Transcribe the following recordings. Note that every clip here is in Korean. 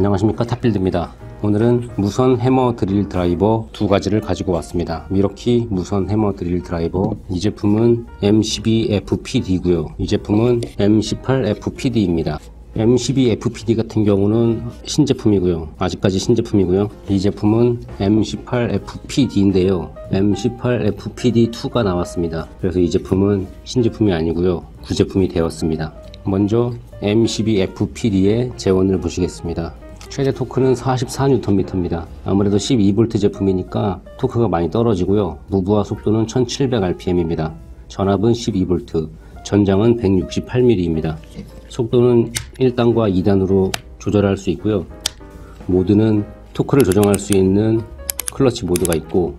안녕하십니까? 탑빌드입니다. 오늘은 무선 해머 드릴 드라이버 두 가지를 가지고 왔습니다. 미러키 무선 해머 드릴 드라이버. 이 제품은 M12FPD고요. 이 제품은 M18FPD입니다. M12FPD 같은 경우는 신제품이고요. 아직까지 신제품이고요. 이 제품은 M18FPD인데요. M18FPD2가 나왔습니다. 그래서 이 제품은 신제품이 아니고요. 구제품이 되었습니다. 먼저 M12FPD의 재원을 보시겠습니다. 최대 토크는 44Nm입니다. 아무래도 12V 제품이니까 토크가 많이 떨어지고요. 무브화 속도는 1700rpm입니다. 전압은 12V, 전장은 168mm입니다. 속도는 1단과 2단으로 조절할 수 있고요. 모드는 토크를 조정할 수 있는 클러치 모드가 있고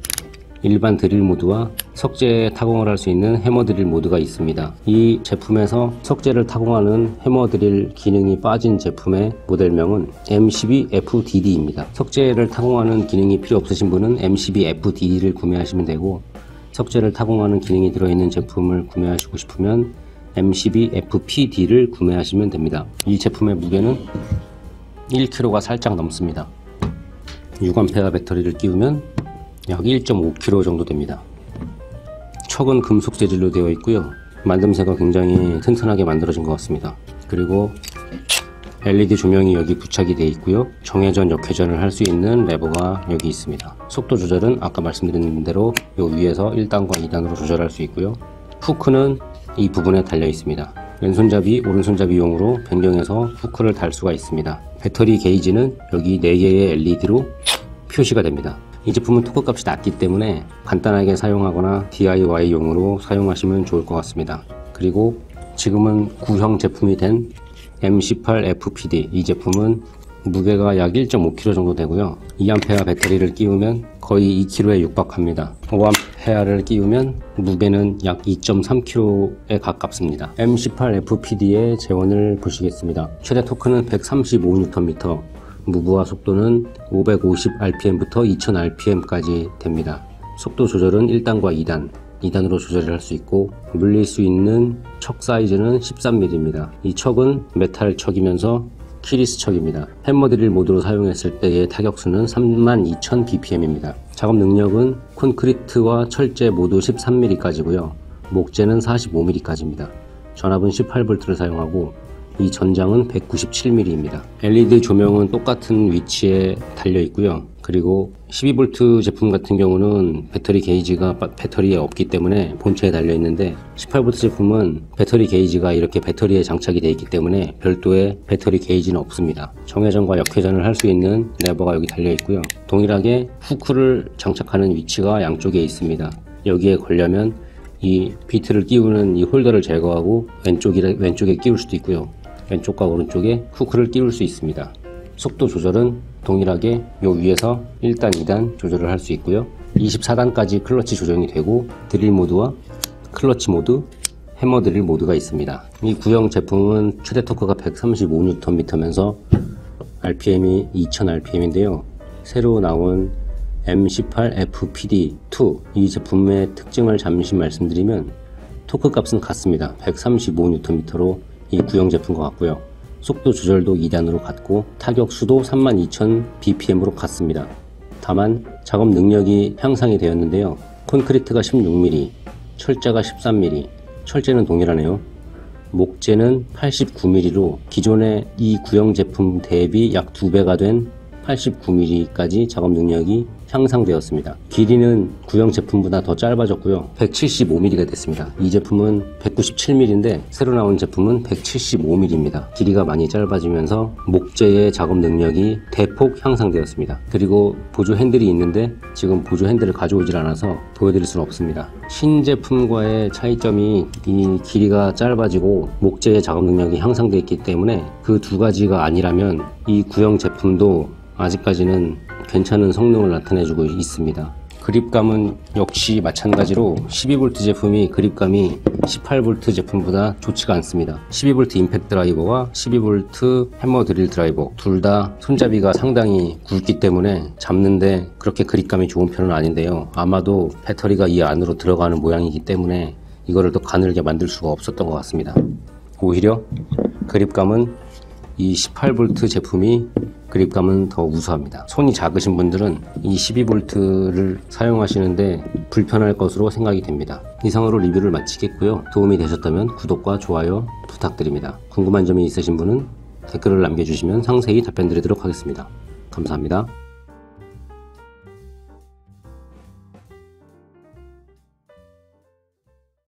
일반 드릴 모드와 석재 타공을 할 수 있는 해머 드릴 모드가 있습니다. 이 제품에서 석재를 타공하는 해머 드릴 기능이 빠진 제품의 모델명은 M12FDD입니다. 석재를 타공하는 기능이 필요 없으신 분은 M12FDD를 구매하시면 되고 석재를 타공하는 기능이 들어있는 제품을 구매하시고 싶으면 M12FPD를 구매하시면 됩니다. 이 제품의 무게는 1kg가 살짝 넘습니다. 6A 배터리를 끼우면 약 1.5kg 정도 됩니다. 척은 금속 재질로 되어 있고요. 만듦새가 굉장히 튼튼하게 만들어진 것 같습니다. 그리고 LED 조명이 여기 부착이 되어 있고요. 정회전, 역회전을 할 수 있는 레버가 여기 있습니다. 속도 조절은 아까 말씀드린 대로 이 위에서 1단과 2단으로 조절할 수 있고요. 후크는 이 부분에 달려 있습니다. 왼손잡이, 오른손잡이용으로 변경해서 후크를 달 수가 있습니다. 배터리 게이지는 여기 4개의 LED로 표시가 됩니다. 이 제품은 토크 값이 낮기 때문에 간단하게 사용하거나 DIY용으로 사용하시면 좋을 것 같습니다. 그리고 지금은 구형 제품이 된 M18FPD 이 제품은 무게가 약 1.5kg 정도 되고요. 2A 배터리를 끼우면 거의 2kg에 육박합니다. 5A를 끼우면 무게는 약 2.3kg에 가깝습니다. M18FPD의 재원을 보시겠습니다. 최대 토크는 135Nm, 무부하 속도는 550rpm부터 2000rpm까지 됩니다. 속도 조절은 1단과 2단, 2단으로 조절을 할 수 있고 물릴 수 있는 척 사이즈는 13mm입니다. 이 척은 메탈 척이면서 keyless 척입니다. 해머 드릴 모드로 사용했을 때의 타격수는 32,000bpm입니다. 작업 능력은 콘크리트와 철제 모두 13mm까지고요. 목재는 45mm까지입니다. 전압은 18V를 사용하고 이 전장은 197mm입니다. LED 조명은 똑같은 위치에 달려 있고요. 그리고 12V 제품 같은 경우는 배터리 게이지가 배터리에 없기 때문에 본체에 달려 있는데 18V 제품은 배터리 게이지가 이렇게 배터리에 장착이 되어 있기 때문에 별도의 배터리 게이지는 없습니다. 정회전과 역회전을 할 수 있는 레버가 여기 달려 있고요. 동일하게 후크를 장착하는 위치가 양쪽에 있습니다. 여기에 걸려면 이 비트를 끼우는 이 홀더를 제거하고 왼쪽에, 왼쪽에 끼울 수도 있고요. 왼쪽과 오른쪽에 후크를 끼울 수 있습니다. 속도 조절은 동일하게 요 위에서 1단, 2단 조절을 할 수 있고요. 24단까지 클러치 조정이 되고 드릴 모드와 클러치 모드, 해머 드릴 모드가 있습니다. 이 구형 제품은 최대 토크가 135Nm면서 RPM이 2000rpm인데요. 새로 나온 M18FPD2 이 제품의 특징을 잠시 말씀드리면 토크 값은 같습니다. 135Nm로 이 구형 제품 과 같고요. 속도 조절도 2단으로 같고 타격수도 32,000bpm으로 같습니다. 다만 작업 능력이 향상이 되었는데요. 콘크리트가 16mm, 철자가 13mm, 철제는 동일하네요. 목재는 89mm로 기존의 이 구형 제품 대비 약 2배가 된 89mm까지 작업 능력이 향상되었습니다. 길이는 구형 제품보다 더 짧아졌고요. 175mm가 됐습니다. 이 제품은 197mm인데 새로 나온 제품은 175mm입니다. 길이가 많이 짧아지면서 목재의 작업 능력이 대폭 향상되었습니다. 그리고 보조 핸들이 있는데 지금 보조 핸들을 가져오질 않아서 보여드릴 수는 없습니다. 신제품과의 차이점이 이 길이가 짧아지고 목재의 작업 능력이 향상되어 있기 때문에 그 두 가지가 아니라면 이 구형 제품도 아직까지는 괜찮은 성능을 나타내주고 있습니다. 그립감은 역시 마찬가지로 12V 제품이 그립감이 18V 제품보다 좋지가 않습니다. 12V 임팩트 드라이버와 12V 해머 드릴 드라이버 둘 다 손잡이가 상당히 굵기 때문에 잡는데 그렇게 그립감이 좋은 편은 아닌데요. 아마도 배터리가 이 안으로 들어가는 모양이기 때문에 이거를 더 가늘게 만들 수가 없었던 것 같습니다. 오히려 그립감은 이 18V 제품이 그립감은 더 우수합니다. 손이 작으신 분들은 이 12V를 사용하시는데 불편할 것으로 생각이 됩니다. 이상으로 리뷰를 마치겠고요. 도움이 되셨다면 구독과 좋아요 부탁드립니다. 궁금한 점이 있으신 분은 댓글을 남겨주시면 상세히 답변 드리도록 하겠습니다. 감사합니다.